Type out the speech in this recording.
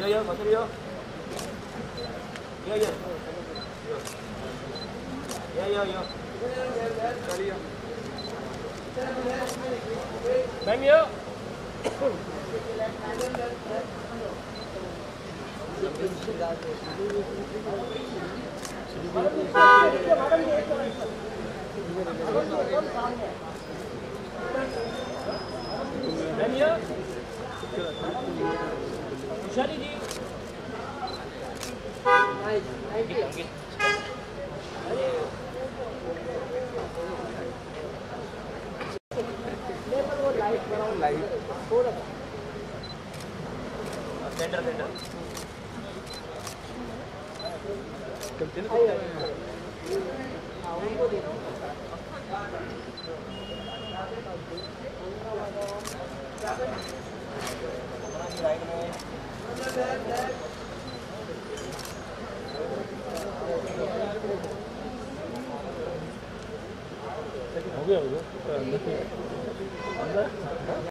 Yo, yo, có yo. Yo, yo. Yo, yo, yo. Sorry, yo. Bang yo. Bang yo. Sorry, di. Angkit, angkit. Centre 거기 여기? 안 돼?